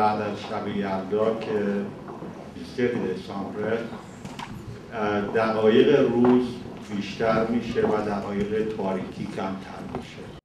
بعد از شب یلدا که 23 دسامبر دقایق روز بیشتر میشه و دقایق تاریکی کمتر میشه.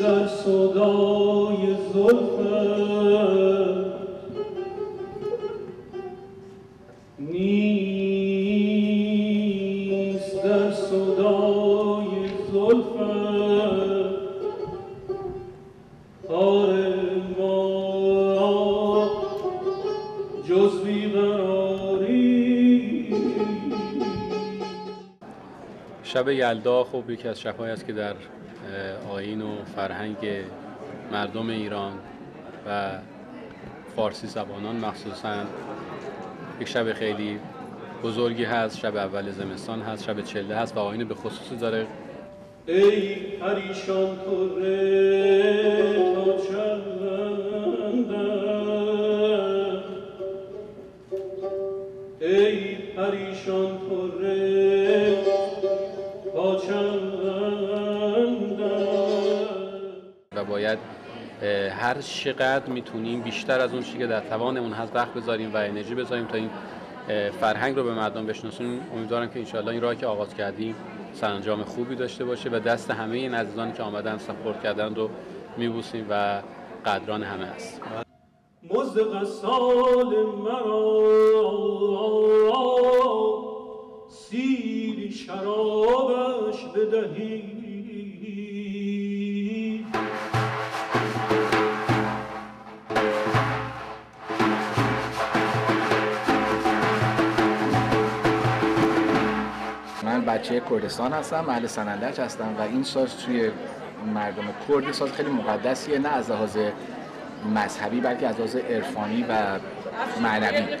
در صدای زلفت نیست در صدای زلفت کار ما جز بیقراری. شب یلدا خب یکی از شبهایی است که در آین و فرهنگ مردم ایران و فارسی زبانان مخصوصا. یک شب خیلی بزرگی هست شب اول زمستان هست شب چله هست و آین به خصوصی داره. ای پریشان چندم ای پریشان طره. باید هر چقدر می‌تونیم بیشتر از اون چیزی که در توانمون هست وقت بذاریم و انرژی بذاریم تا این فرهنگ رو به مردم بشناسونیم امیدوارم که انشالله این راهی که آغاز کردیم سرانجام خوبی داشته باشه و دست همه این عزیزانی که آمدن سپورت کردن رو میبوسیم و قدران همه هست مزد قصال مرا سیری شرابش بدهید. بچه کردستان هستم محل سنندج هستم و این ساز توی مردم کرد ساز خیلی مقدسیه نه از لحاظ مذهبی بلکه از لحاظ عرفانی و معنوی.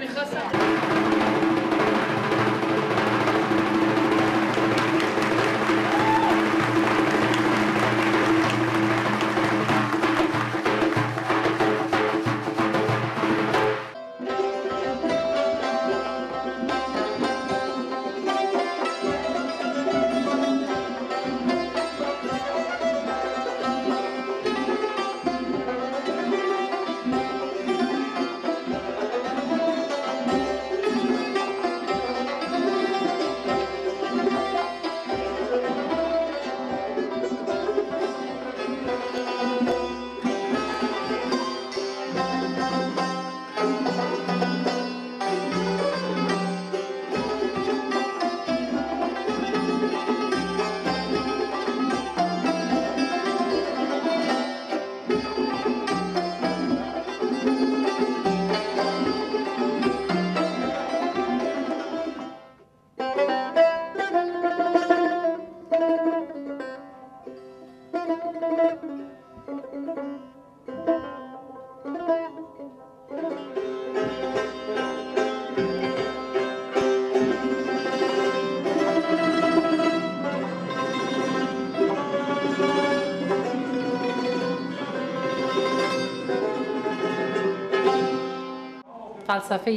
فلسفه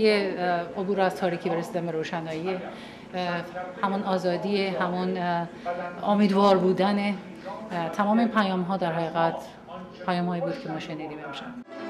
عبور از تاریکی و رسیدن به روشنایی همون آزادی همون امیدوار بودن تمام این پیام ها در حقیقت پیام هایی بود که ما شنیدیم امشب.